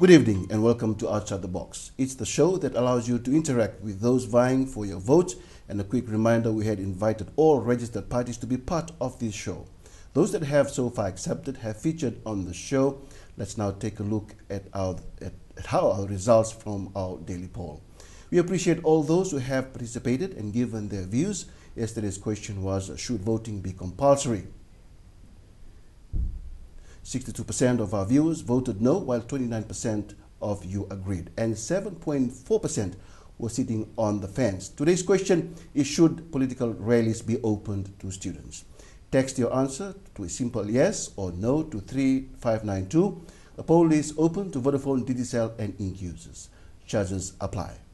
Good evening and welcome to Outside the Box. It's the show that allows you to interact with those vying for your vote. And a quick reminder we had invited all registered parties to be part of this show. Those that have so far accepted have featured on the show. Let's now take a look at, our, at, at how our results from our daily poll. We appreciate all those who have participated and given their views. Yesterday's question was Should voting be compulsory? 62% of our viewers voted no, while 29% of you agreed, and 7.4% were sitting on the fence. Today's question is Should political rallies be opened to students? Text your answer to a simple yes or no to 3592. The poll is open to Vodafone, Digicel, and Inkk users. Charges apply.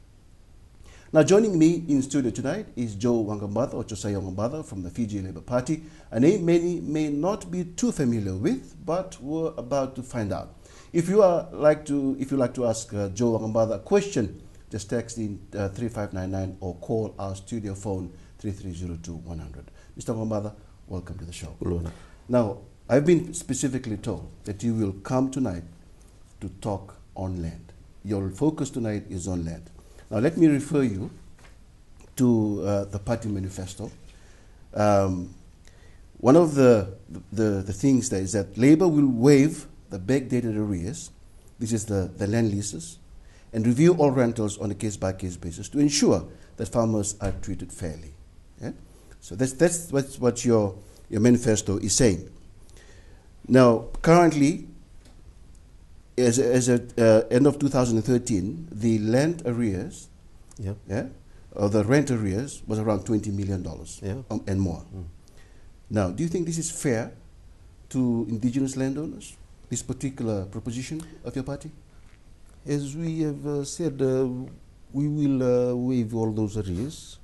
Now, joining me in studio tonight is Joe Waqabaca or Josaia Waqabaca from the Fiji Labour Party, a name many may not be too familiar with, but we're about to find out. If you are like to, if you like to ask uh, Joe Waqabaca a question, just text in uh, 3599 or call our studio phone 3302 Mr. Waqabaca, welcome to the show. Luna. Now, I've been specifically told that you will come tonight to talk on land. Your focus tonight is on land. Now, let me refer you to uh, the party manifesto. Um, one of the, the, the things there is that Labour will waive the backdated arrears, this is the, the land leases, and review all rentals on a case by case basis to ensure that farmers are treated fairly. Yeah? So that's, that's what, what your, your manifesto is saying. Now, currently, as, as at uh, end of 2013, the land arrears, Yeah. yeah, or the rent arrears was around 20 million dollars Yeah. um, and more. Now, do you think this is fair to indigenous landowners? This particular proposition of your party? As we have uh, said, uh, we will uh, waive all those arrears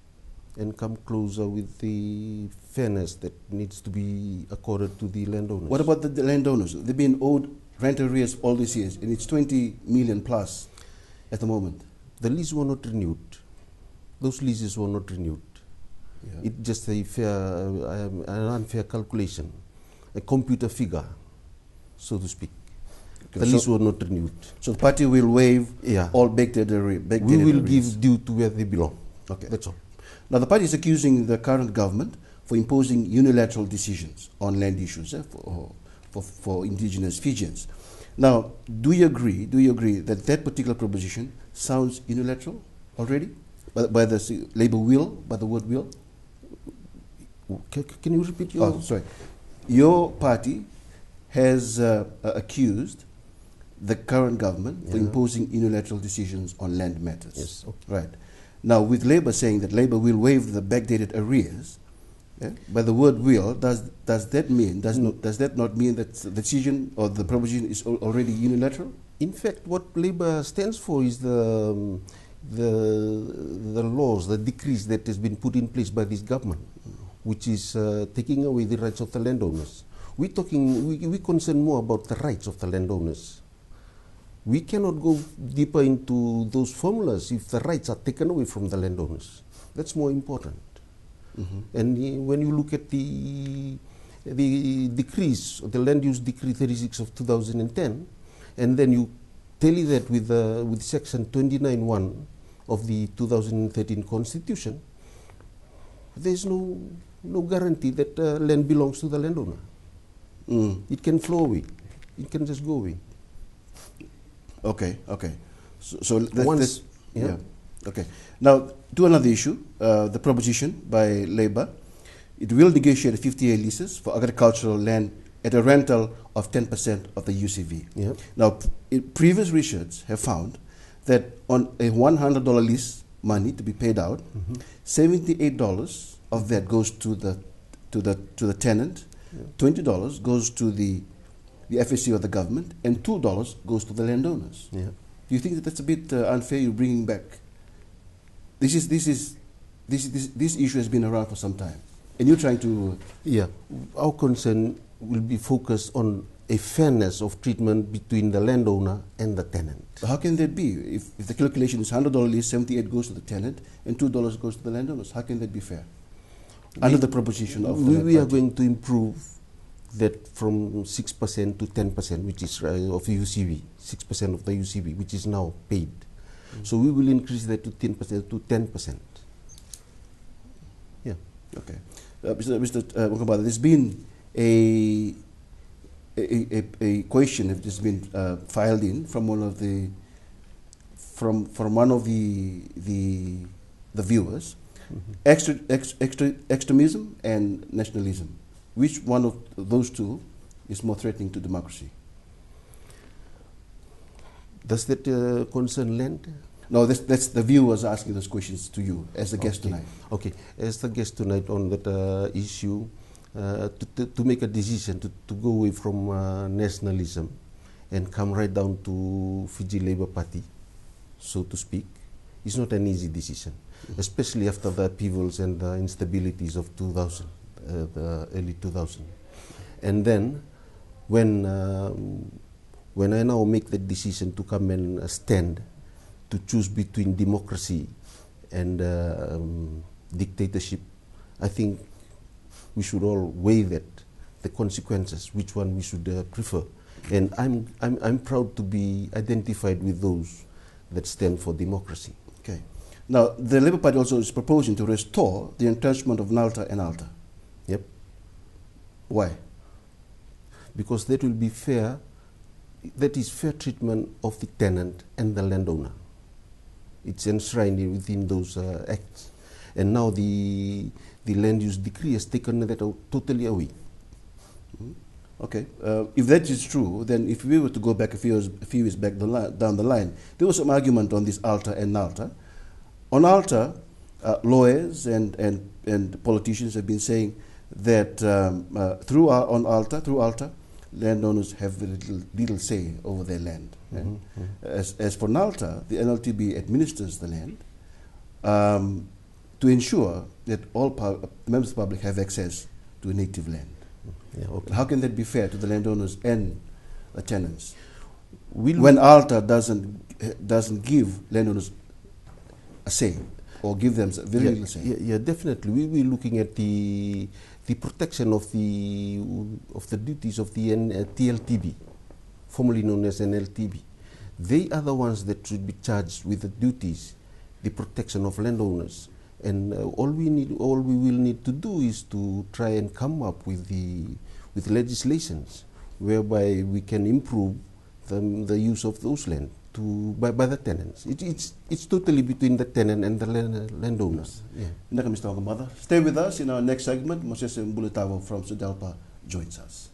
and come closer with the fairness that needs to be accorded to the landowners. What about the, the landowners? They've been owed rent arrears all these years, and it's 20 million plus at the moment. the lease were not renewed? Those leases were not renewed. Yeah. It's just a fair, uh, an unfair calculation, a computer figure, so to speak. Okay, the so- lease were not renewed. So the party will waive Yeah. all backdated, arre- backdated we will give due to where they belong. Okay. That's all. Now, the party is accusing the current government for imposing unilateral decisions on land issues eh, for, for, for indigenous Fijians. Now, do you agree? Do you agree that that particular proposition sounds unilateral already, by, by the labor will, by the word will? Can, can you repeat your? Oh, sorry. Your party has uh, uh, accused the current government for imposing unilateral decisions on land matters. Yes, okay. Right. Now, with Labour saying that Labour will waive the backdated arrears, yeah, by the word will, does, does that mean, does, No. not, does that not mean that the decision or the proposition is al- already unilateral? In fact, what Labour stands for is the, um, the, the laws, the decrees that has been put in place by this government, which is uh, taking away the rights of the landowners. We're talking, we, we concern more about the rights of the landowners. We cannot go deeper into those formulas if the rights are taken away from the landowners. That's more important. And uh, when you look at the the decrees, the land use decree 36 of 2010, and then you tally that with uh, with section 29.1 of the 2013 constitution, there's no no guarantee that uh, land belongs to the landowner. Mm. It can flow away. It can just go away. Okay, okay. So, so that, Once- that's, yeah. yeah. Okay. Now, to another issue, uh, the proposition by Labour, it will negotiate 50-year leases for agricultural land at a rental of 10% of the UCV. Yeah. Now, previous research have found that on a $100 lease money to be paid out, $78 of that goes to the to the to the tenant, $20 goes to the the FSC or the government, and $2 goes to the landowners. Yeah. Do you think that that's a bit uh, unfair? You're bringing back. This is this is this, this this issue has been around for some time, and you're trying to. Yeah, our concern will be focused on a fairness of treatment between the landowner and the tenant. How can that be? If, if the calculation is hundred dollars lease, seventy eight goes to the tenant, and two dollars goes to the landowners. How can that be fair? Under We- the proposition of we, we are going to improve that from 6% to 10%, which is uh, of UCV, 6% of the UCV, which is now paid. Mm. So we will increase that to 10% to 10%. Yeah. Okay. Uh, Mr. Mr. Uh, there's been a, a, a, a question that has been uh, filed in from one of the from from one of the the the viewers, mm -hmm. extra, ex, extra, extremism and nationalism. Which one of those two is more threatening to democracy? Does that uh, concern land? No, that's, that's the viewers asking those questions to you as the guest okay. tonight. Okay, as the guest tonight on that uh, issue, uh, to, to, to, make a decision to, to go away from uh, nationalism and come right down to Fiji Labour Party, so to speak, is not an easy decision, mm -hmm. especially after the upheavals and the instabilities of 2000. Uh, the early 2000. And then when, um, when I now make the decision to come and uh, stand to choose between democracy and uh, um, dictatorship, I think we should all weigh that, the consequences, which one we should uh, prefer. And I'm, I'm, I'm proud to be identified with those that stand for democracy. Okay. Now, the Labour Party also is proposing to restore the entrenchment of NALTA and ALTA. Yep. Why? Because that will be fair, that is fair treatment of the tenant and the landowner. It's enshrined within those uh, acts. And now the, the land use decree has taken that out totally away. Mm -hmm. Okay, uh, if that is true, then if we were to go back a few years, a few years back the down the line, there was some argument on this ALTA and NALTA. On ALTA, uh, lawyers and, and, and politicians have been saying that um, uh, through on ALTA, through ALTA, landowners have very little, little say over their land. Mm -hmm. as, as for NALTA, the NLTB administers the land um, to ensure that all members of the public have access to a native land. Yeah, okay. How can that be fair to the landowners and the tenants? Will when ALTA doesn't, doesn't give landowners a say or give them very yeah, little say? Yeah, yeah, definitely. We will be looking at the the protection of the of the duties of the uh, TLTB, formerly known as NLTB. They are the ones that should be charged with the duties, the protection of landowners. And uh, all we need, all we will need to do is to try and come up with the with legislations whereby we can improve the, the use of those land to by, by the tenants. It, it's it's totally between the tenant and the land, landowners. Yeah. Mr. Mother. Stay with us in our next segment. Moses Bulitavi from SODELPA joins us.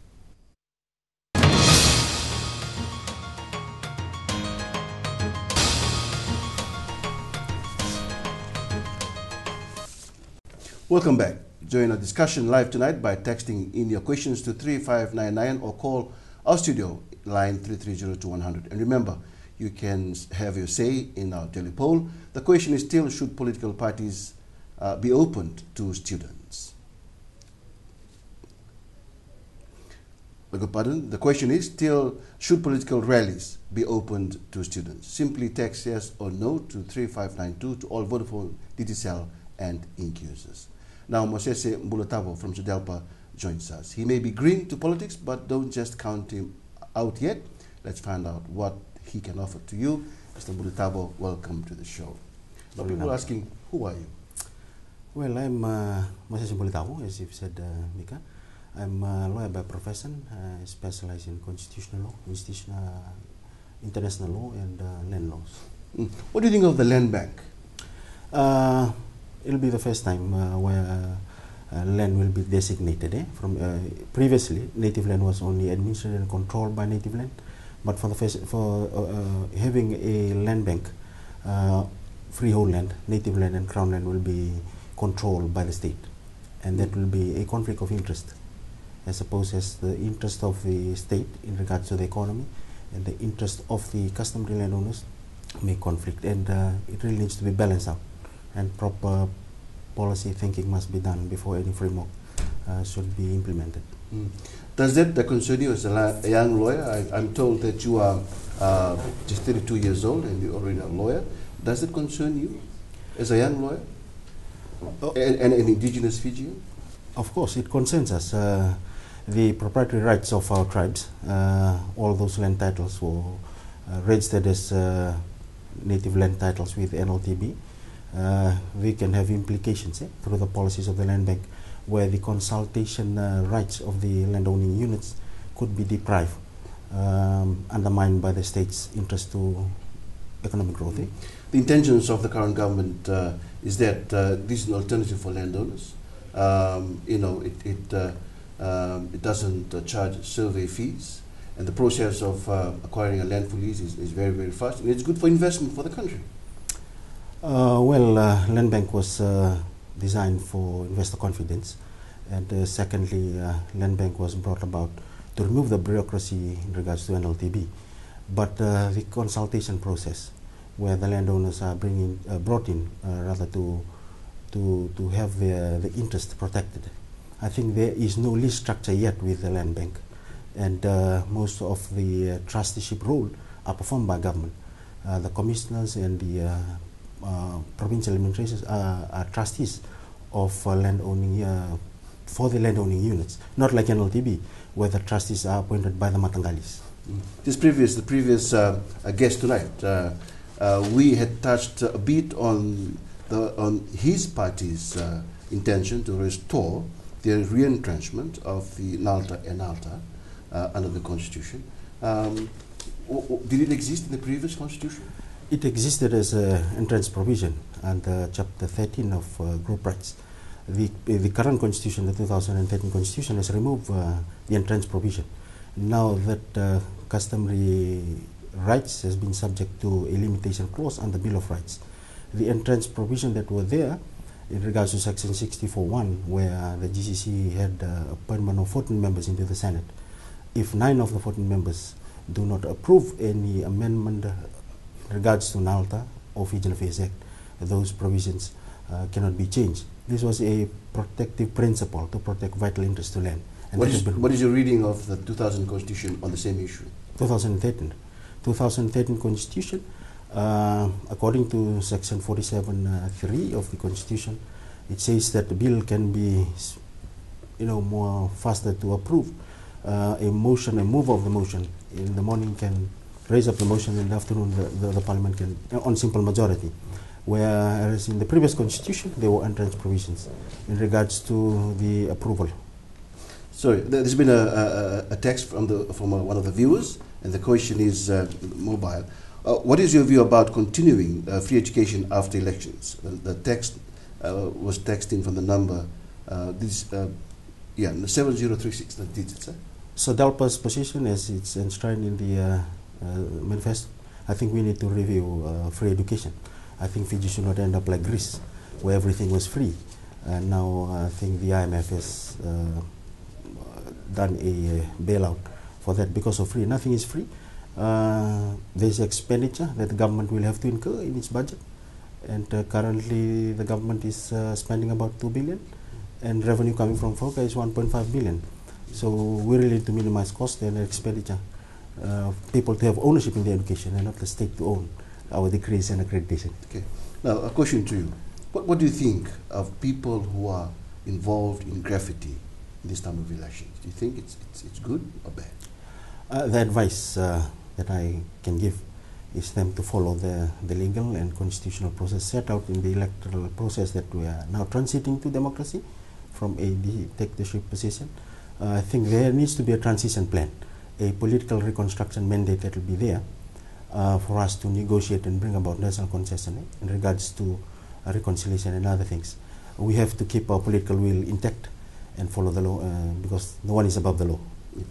Welcome back. Join our discussion live tonight by texting in your questions to 3599 or call our studio line 330 to 100. And remember, you can have your say in our daily poll. The question is still, should political parties uh, be opened to students? pardon. The question is still, should political rallies be opened to students? Simply text yes or no to 3592 to all Vodafone, Digicel, and Inkk users. Now, Mosese Bulitavi from SODELPA joins us. He may be green to politics, but don't just count him out yet. Let's find out what he can offer to you. Mr. Bulitavi, welcome to the show. Now people are asking, who are you? Well, I'm uh, Moses as you've said, uh, Mika. I'm a lawyer by profession. I specialize in constitutional law, institutional, uh, international law, and uh, land laws. Mm. What do you think of the land bank? Uh, it'll be the first time uh, where uh, land will be designated. Eh? From uh, previously, native land was only administered and controlled by native land. But for the for uh, uh, having a land bank, uh, freehold land, native land, and crown land will be controlled by the state, and that will be a conflict of interest, as opposed as the interest of the state in regards to the economy, and the interest of the customary landowners may conflict, and uh, it really needs to be balanced out, and proper policy thinking must be done before any framework uh, should be implemented. Mm. Does that concern you as a, young lawyer? I, am told that you are uh, just 32 years old and you're already a lawyer. Does it concern you as a young lawyer oh. and, and, an indigenous Fijian? Of course, it concerns us. Uh, the proprietary rights of our tribes. Uh, all those land titles were uh, registered as uh, native land titles with NLTB. Uh, we can have implications eh, through the policies of the land bank where the consultation uh, rights of the landowning units could be deprived, um, undermined by the state's interest to economic growth. eh. The intentions of the current government uh, is that uh, this is an alternative for landowners. Um, you know, it it, uh, um, it doesn't uh, charge survey fees, and the process of uh, acquiring a land for lease is, is very very fast, and it's good for investment for the country. Uh, well, uh, Land Bank was uh, designed for investor confidence, and uh, secondly, uh, Land Bank was brought about to remove the bureaucracy in regards to NLTB. But uh, the consultation process, where the landowners are bringing, brought in rather to, to, to have their the interest protected, I think there is no lease structure yet with the Land Bank, and uh, most of the uh, trusteeship role are performed by government. Uh, the commissioners and the provincial administrators are, trustees of uh, land owning uh, for the land owning units, not like NLTB, where the trustees are appointed by the mataqalis. This previous, the previous uh, uh, guest tonight, uh, uh, we had touched a bit on the on his party's uh, intention to restore the re-entrenchment of the NALTA and NALTA uh, under the constitution. Um, did it exist in the previous constitution? It existed as an entrance provision under Chapter 13 of uh, Group Rights. The, the current constitution, the 2013 constitution, has removed uh, the entrance provision. Now that uh, customary rights has been subject to a limitation clause under Bill of Rights. The entrance provision that were there in regards to Section 64.1, where the GCC had uh, appointment of 14 members into the Senate, if nine of the 14 members do not approve any amendment regards to NALTA or Fijian Affairs Act, those provisions uh, cannot be changed. This was a protective principle to protect vital interests to land. What that is, what is your reading of the 2000 constitution on the same issue? 2013. 2013 Constitution, uh, according to Section 47.3 of the Constitution, it says that the bill can be, you know, more faster to approve. Uh, a motion, a move of the motion in the morning can raise up the motion, in the afternoon the, the, the Parliament can, uh, on simple majority. Whereas in the previous Constitution, there were entrance provisions in regards to the approval. Sorry, there- there's been a, a, a text from, the, from one of the viewers, and the question is uh, mobile. Uh, what is your view about continuing uh, free education after elections? The, the text uh, was texting from the number, uh, this, uh, yeah, 7036, the digits. eh? SODELPA's position, is it's enshrined in the uh, uh, I think we need to review uh, free education. I think Fiji should not end up like Greece, where everything was free. And now I think the IMF has uh, done a uh, bailout for that because of free. Nothing is free. Uh, there's expenditure that the government will have to incur in its budget. And uh, currently the government is uh, spending about 2 billion and revenue coming from FRCA is 1.5 billion. So we really need to minimize cost and expenditure. Uh, people to have ownership in their education and not the state to own our degrees and accreditation. Okay. Now, a question to you. What, what do you think of people who are involved in graffiti in this time of elections? Do you think it's, it's, it's good or bad? Uh, the advice uh, that I can give is them to follow the, the legal and constitutional process set out in the electoral process that we are now transiting to democracy from a dictatorship position. Uh, I think there needs to be a transition plan, a political reconstruction mandate that will be there uh, for us to negotiate and bring about national consensus in regards to uh, reconciliation and other things. We have to keep our political will intact and follow the law uh, because no one is above the law.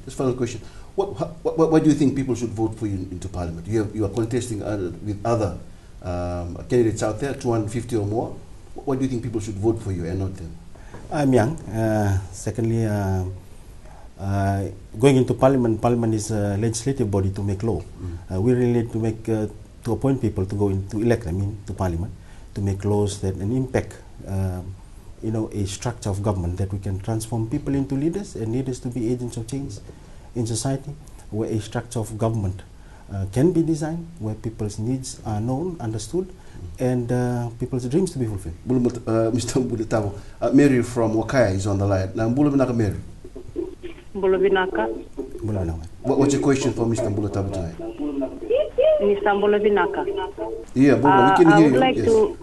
Just final question. What, what, what, why do you think people should vote for you into parliament? You, have, you are contesting other, with other um, candidates out there, 250 or more. Why do you think people should vote for you and not them? I'm young. Uh, secondly, uh, uh, going into parliament, parliament is a legislative body to make law. Uh, we really need to make uh, to appoint people to go into elect. I mean, to parliament to make laws that an impact. Um, you know, a structure of government that we can transform people into leaders and leaders to be agents of change in society, where a structure of government uh, can be designed, where people's needs are known, understood, and uh, people's dreams to be fulfilled. Uh, Mr. Mbulu Uh, Mary from Wakaya is on the line. Now, Mary. Mbulubinaka. Mbulabinaka. What, what's your question for Mr. Bulitavi tonight? Mr. Mbulubinaka. Yeah, Mbula, Uh, we can I hear would you. like yes. to,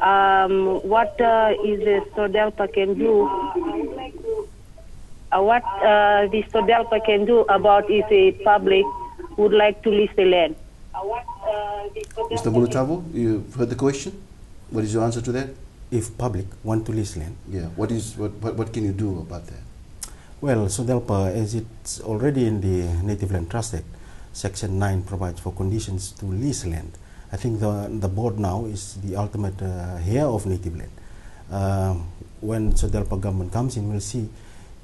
um, what uh, is the Sodelpa can do? Uh, what uh, the Sodelpa can do about if a public would like to lease the land? Mr. Bulitavi, you've heard the question? What is your answer to that? If public want to lease land, Yeah, what is what, what, what can you do about that? Well, Sodelpa, as it's already in the Native Land Trust Act, Section 9 provides for conditions to lease land. I think the, the board now is the ultimate uh, heir of native land. Um, when Sodelpa government comes in, we'll see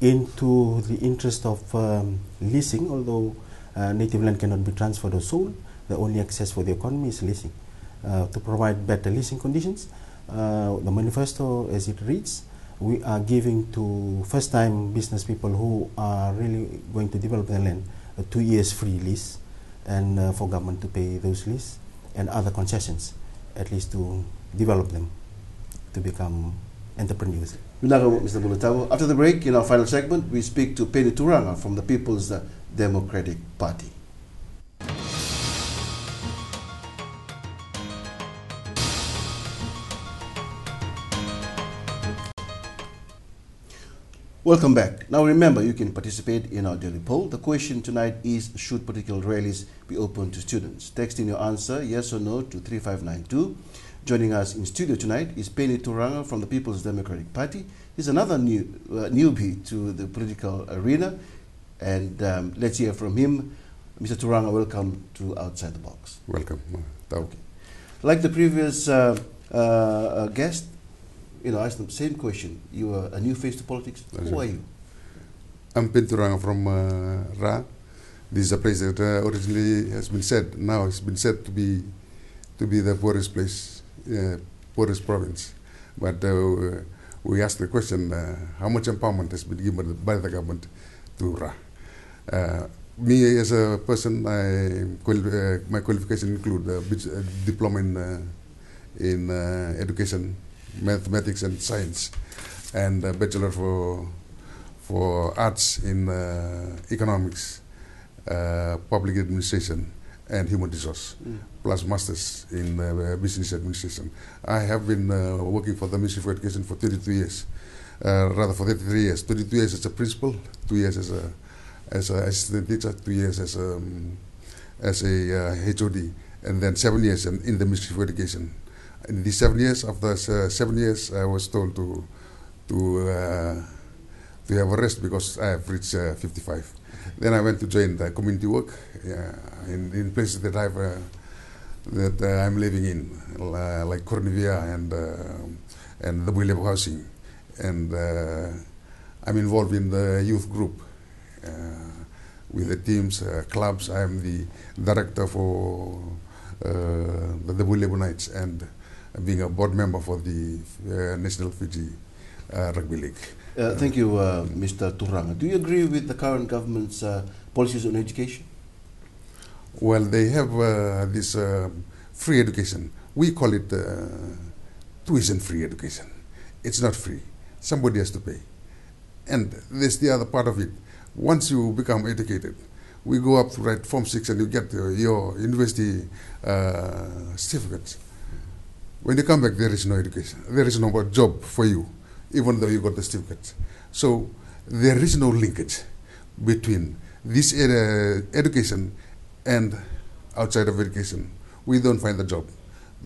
into the interest of um, leasing, although uh, native land cannot be transferred or sold, the only access for the economy is leasing. Uh, to provide better leasing conditions, uh, the manifesto as it reads, we are giving to first-time business people who are really going to develop their land a two years free lease and uh, for government to pay those lease and other concessions at least to develop them to become entrepreneurs. Mr. After the break, in our final segment, we speak to Peni Turaga from the People's Democratic Party. Welcome back. Now remember, you can participate in our daily poll. The question tonight is Should political rallies be open to students? Text in your answer, yes or no, to 3592. Joining us in studio tonight is Peni Turaga from the People's Democratic Party. He's another new, uh, newbie to the political arena. And um, let's hear from him. Mr. Turaga, welcome to Outside the Box. Welcome. Tau. Like the previous uh, uh, guest, you know, I asked them same question. You are a new face to politics. That's Who right. are you? I'm Peni Turaga from uh, Ra. This is a place that uh, originally has been said, now it's been said to be to be the poorest place, uh, poorest province. But uh, we asked the question, uh, how much empowerment has been given by the government to Ra? Uh, me as a person, I, quali- uh, my qualification include a diploma in, uh, in uh, education, mathematics and science, and a bachelor for for arts in uh, economics, uh, public administration, and human resource, plus masters in uh, business administration. I have been uh, working for the Ministry for Education for 32 years, uh, rather for 33 years. 22 years as a principal, two years as a as an assistant teacher, two years as a um, as a uh, HOD, and then seven years in, in the Ministry for Education. In the seven years, after uh, seven years, I was told to to uh, to have a rest because I have reached uh, 55. Then I went to join the community work yeah, in, in places that I've uh, that uh, I'm living in, uh, like Cornivia and uh, and the Buleb housing, and uh, I'm involved in the youth group uh, with the teams, uh, clubs. I'm the director for uh, the, the Buleb Knights and being a board member for the uh, National Fiji uh, Rugby League. Uh, thank you, uh, Mr. Turaga. Do you agree with the current government's uh, policies on education? Well, they have uh, this uh, free education. We call it uh, tuition free education. It's not free. Somebody has to pay. And there's the other part of it. Once you become educated, we go up to write Form 6 and you get uh, your university uh, certificates. When you come back, there is no education. There is no job for you, even though you got the certificate. So there is no linkage between this uh, education and outside of education. We don't find the job.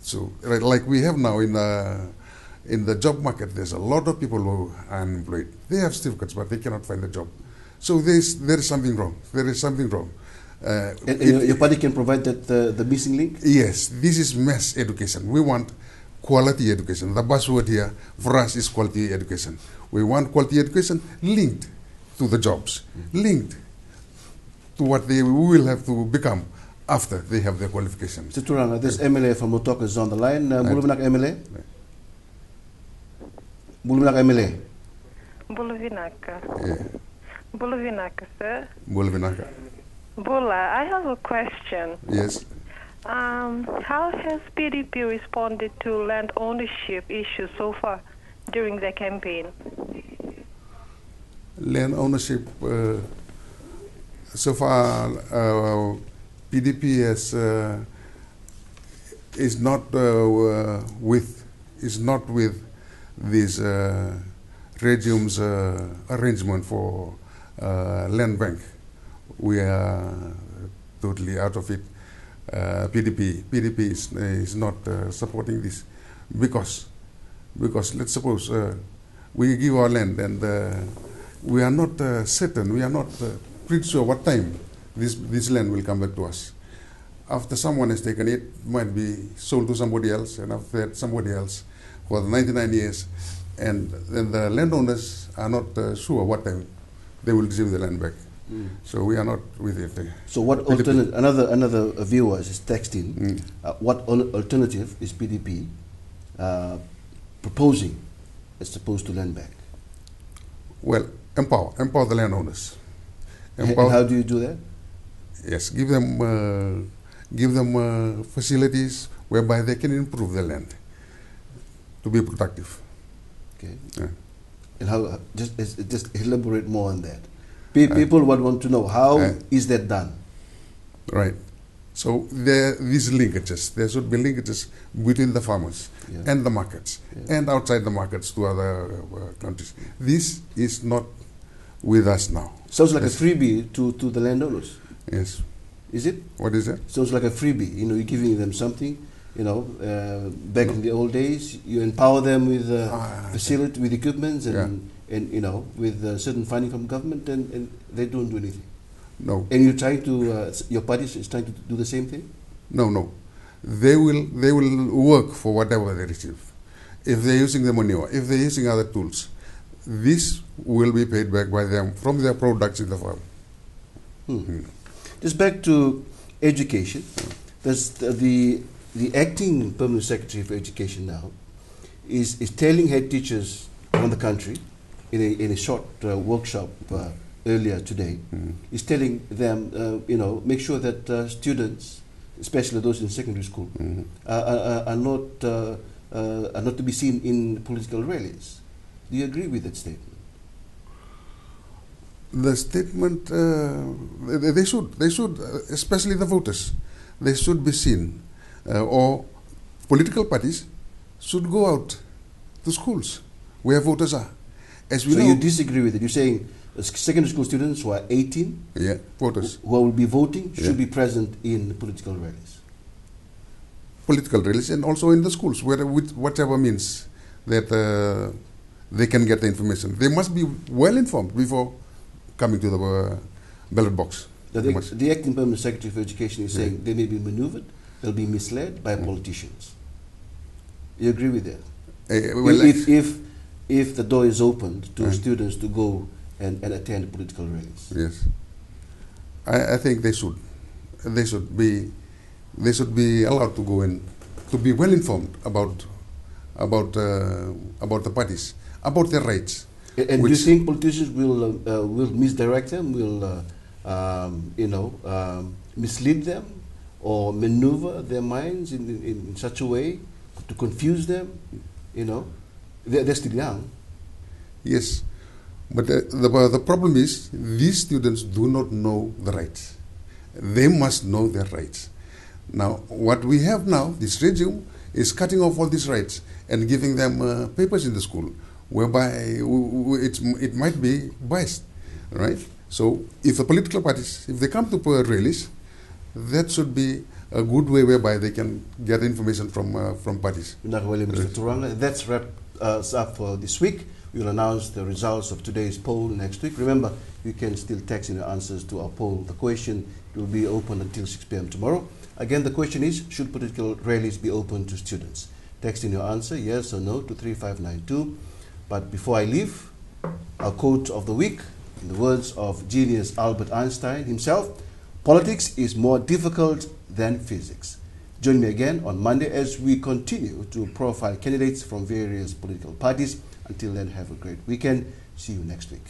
So right, like we have now in the in the job market, there's a lot of people who are unemployed. They have certificates, but they cannot find a job. So there's there is something wrong. There is something wrong. Uh, And, and it- your, your party can provide that uh, the missing link? Yes, this is mass education. We want quality education. The buzzword here for us is quality education. We want quality education linked to the jobs, linked to what they will have to become after they have their qualifications. Mr. Turaga, this MLA from Motok is on the line. Uh, Right. Muluminak MLA? Muluminak MLA? Bulavinaka. Yeah. Bulavinaka, sir. Bolvinaka. Bula, I have a question. Yes. Um, how has PDP responded to land ownership issues so far during the campaign? land ownership, uh, so far uh, PDP has, uh, is not uh, uh, with is not with this uh, regime's arrangement for land bank. We are totally out of it. Uh, PDP PDP is, is not uh, supporting this because because let's suppose uh, we give our land and uh, we are not uh, certain, we are not uh, pretty sure what time this, this land will come back to us. After someone has taken it, might be sold to somebody else, and after that, somebody else for the 99 years, and then the landowners are not uh, sure what time they will receive the land back. So we are not with it. So what alternative? Another another viewer is texting. Mm. Uh, what al- alternative is PDP uh, proposing as opposed to land bank? Well, empower, empower the landowners. And how do you do that? Yes, give them uh, give them uh, facilities whereby they can improve the land to be productive. Okay. Yeah. And how? Just just elaborate more on that. Pe- People would want to know how is that done. Right. So there these linkages. There should be linkages between the farmers Yeah. and the markets Yeah. and outside the markets to other uh, countries. This is not with us now. Sounds like Yes. a freebie to, to the landowners. Yes. Is it? What is that? Sounds like a freebie. You know, you're giving them something. You know, uh, back in the old days, you empower them with uh, Ah, facility, with equipment, and Yeah. And you know, with uh, certain funding from government, and, and they don't do anything. No. And you're trying to, uh, your party is trying to do the same thing. No, no. They will they will work for whatever they receive. If they're using the manure, if they're using other tools, this will be paid back by them from their products in the farm. Hmm. Just back to education. There's the, the the acting permanent secretary for education now is is telling head teachers around the country in a in a short uh, workshop uh, earlier today. Mm. Is telling them uh, you know make sure that uh, students, especially those in secondary school, Mhm. are, are, are not uh, uh, are not to be seen in political rallies. Do you agree with that statement? The statement uh, they, should they should especially the voters they should be seen uh, or political parties should go out to schools where voters are. As we so know, you disagree with it? You're saying secondary school students who are 18 yeah, voters. who will be voting should Yeah. be present in political rallies. political rallies and also in the schools, where, with whatever means that uh, they can get the information. They must be well informed before coming to the uh, ballot box. The, the acting permanent secretary for education is Yeah. saying they may be maneuvered, they'll be misled by politicians. You agree with that? Uh, well, if, if, if the door is opened to Mm. students to go and, and attend political rallies. yes, I, I think they should. They should be. They should be allowed to go and to be well informed about about uh, about the parties, about their rights. And, and do you think politicians will, uh, uh, will misdirect them, will, uh, um, you know, um, mislead them or maneuver their minds in, in, in such a way to confuse them? You know, they're, they're still young. Yes, but uh, the, the problem is these students do not know the rights. They must know their rights. Now, what we have now, this regime is cutting off all these rights and giving them uh, papers in the school, whereby it's, it might be biased, right? So, if the political parties, if they come to rallies, that should be a good way whereby they can get information from uh, from parties. That's wrap us up for this week. We'll announce the results of today's poll next week. Remember, you can still text in your answers to our poll. The question will be open until 6 p.m. tomorrow. Again, the question is, should political rallies be open to students? Text in your answer, yes or no, to 3592. But before I leave, our quote of the week, in the words of genius Albert Einstein himself, politics is more difficult than physics. Join me again on Monday as we continue to profile candidates from various political parties. Until then, have a great weekend. See you next week.